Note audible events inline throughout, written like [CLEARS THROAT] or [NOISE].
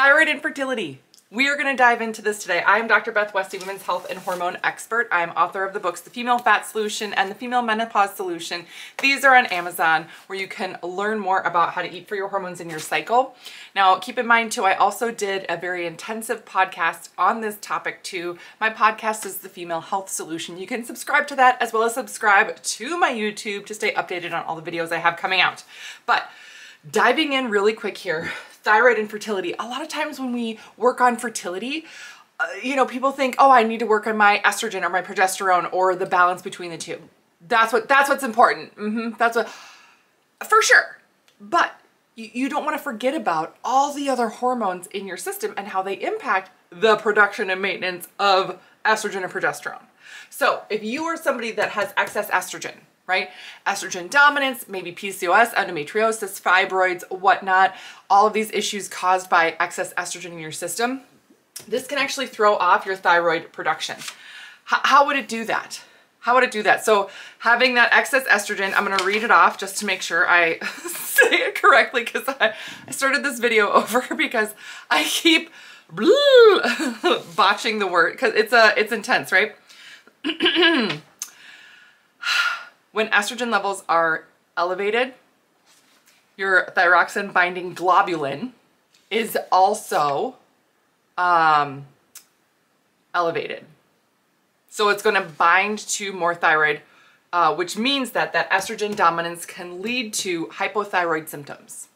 Thyroid infertility. We are going to dive into this today. I am Dr. Beth Westie, women's health and hormone expert. I am author of the books The Female Fat Solution and The Female Menopause Solution. These are on Amazon where you can learn more about how to eat for your hormones in your cycle. Now, keep in mind too, I also did a very intensive podcast on this topic too. My podcast is The Female Health Solution. You can subscribe to that as well as subscribe to my YouTube to stay updated on all the videos I have coming out. But diving in really quick here, thyroid infertility. A lot of times when we work on fertility, uh, you know, people think, oh, I need to work on my estrogen or my progesterone or the balance between the two. That's what that's what's important. Mm-hmm. That's what for sure. But you don't want to forget about all the other hormones in your system and how they impact the production and maintenance of estrogen and progesterone. So if you are somebody that has excess estrogen, right? Estrogen dominance, maybe PCOS, endometriosis, fibroids, whatnot, all of these issues caused by excess estrogen in your system. This can actually throw off your thyroid production. H how would it do that? How would it do that? So having that excess estrogen, I'm gonna read it off just to make sure I [LAUGHS] say it correctly because I, I started this video [LAUGHS] over because I keep [LAUGHS] botching the word because it's a it's intense, right? [CLEARS THROAT] when estrogen levels are elevated, your thyroxine binding globulin is also um, elevated. So it's going to bind to more thyroid, uh, which means that that estrogen dominance can lead to hypothyroid symptoms.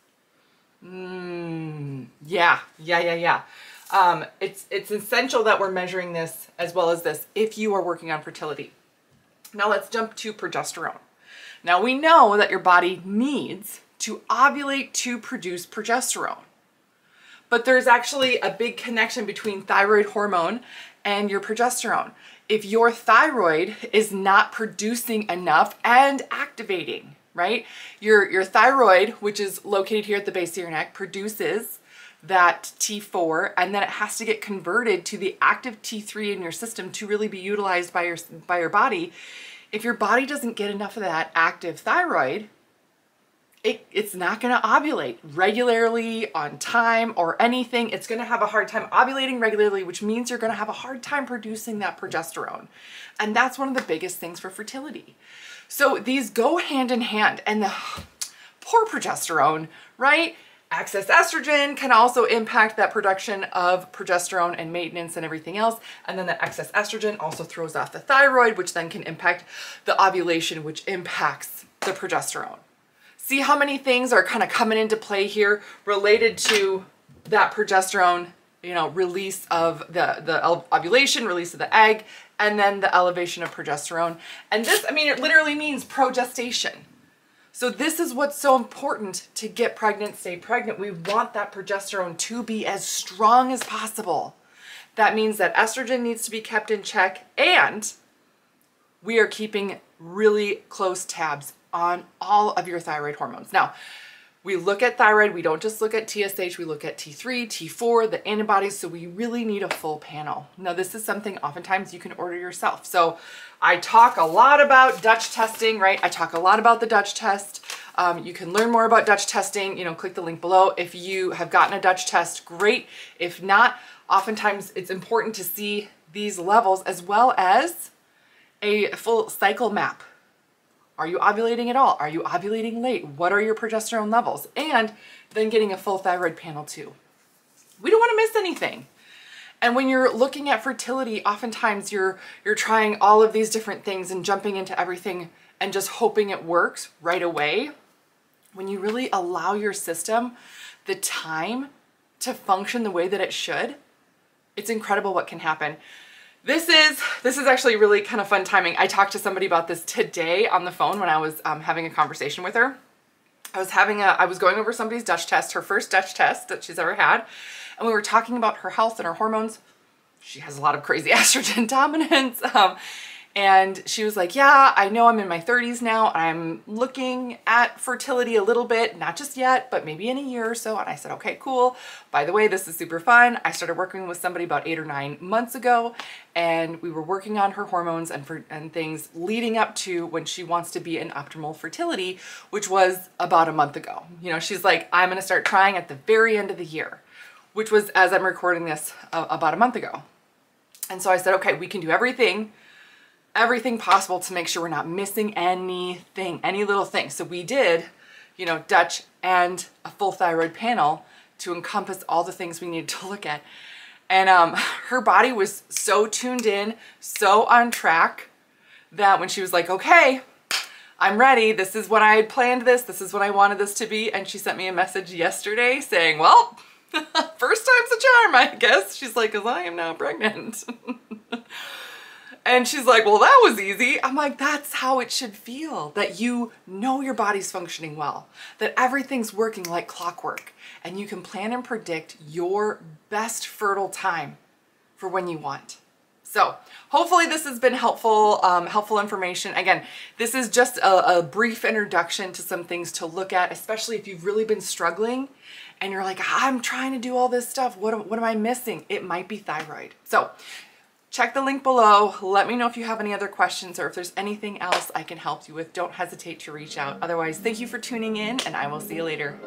Mm, yeah, yeah, yeah, yeah. Um, it's, it's essential that we're measuring this as well as this if you are working on fertility. Now let's jump to progesterone. Now we know that your body needs to ovulate to produce progesterone. But there's actually a big connection between thyroid hormone and your progesterone. If your thyroid is not producing enough and activating, right? Your, your thyroid, which is located here at the base of your neck, produces that T4 and then it has to get converted to the active T3 in your system to really be utilized by your by your body. If your body doesn't get enough of that active thyroid, it, it's not going to ovulate regularly on time or anything. It's going to have a hard time ovulating regularly, which means you're going to have a hard time producing that progesterone. And that's one of the biggest things for fertility. So these go hand in hand and the poor progesterone, right? Excess estrogen can also impact that production of progesterone and maintenance and everything else. And then the excess estrogen also throws off the thyroid, which then can impact the ovulation, which impacts the progesterone. See how many things are kind of coming into play here related to that progesterone, you know, release of the, the ovulation, release of the egg, and then the elevation of progesterone. And this, I mean, it literally means progestation. So this is what's so important to get pregnant, stay pregnant. We want that progesterone to be as strong as possible. That means that estrogen needs to be kept in check and we are keeping really close tabs on all of your thyroid hormones. Now, we look at thyroid, we don't just look at TSH, we look at T3, T4, the antibodies, so we really need a full panel. Now this is something oftentimes you can order yourself. So I talk a lot about Dutch testing, right? I talk a lot about the Dutch test. Um, you can learn more about Dutch testing, you know, click the link below. If you have gotten a Dutch test, great. If not, oftentimes it's important to see these levels as well as a full cycle map are you ovulating at all? Are you ovulating late? What are your progesterone levels? And then getting a full thyroid panel too. We don't want to miss anything. And when you're looking at fertility, oftentimes you're you're trying all of these different things and jumping into everything and just hoping it works right away. When you really allow your system the time to function the way that it should, it's incredible what can happen. This is, this is actually really kind of fun timing. I talked to somebody about this today on the phone when I was um, having a conversation with her. I was having a, I was going over somebody's Dutch test, her first Dutch test that she's ever had. And we were talking about her health and her hormones. She has a lot of crazy [LAUGHS] estrogen dominance. Um, and she was like, yeah, I know I'm in my 30s now. I'm looking at fertility a little bit, not just yet, but maybe in a year or so. And I said, okay, cool. By the way, this is super fun. I started working with somebody about eight or nine months ago, and we were working on her hormones and, for, and things leading up to when she wants to be in optimal fertility, which was about a month ago. You know, she's like, I'm going to start trying at the very end of the year. which was as I'm recording this uh, about a month ago. And so I said, okay, we can do everything, everything possible to make sure we're not missing anything, any little thing. So we did, you know, Dutch and a full thyroid panel to encompass all the things we needed to [LAUGHS] look at. And um, her body was so tuned in, so on track that when she was like, okay, I'm ready. This is what I had planned this. This is what I wanted this to be. And she sent me a message yesterday saying, well, [LAUGHS] first time's a charm, I guess. She's like, cause I am now pregnant. [LAUGHS] and she's like, well, that was easy. I'm like, that's how it should feel. That you know your body's functioning well. That everything's working like clockwork. And you can plan and predict your best fertile time for when you want. So hopefully this has been helpful, um, helpful information. Again, this is just a, a brief introduction to some things to look at, especially if you've really been struggling and you're like, I'm trying to do all this stuff. What, what am I missing? It might be thyroid. So check the link below. Let me know if you have any other questions or if there's anything else I can help you with. Don't hesitate to reach out. Otherwise, thank you for tuning in and I will see you later.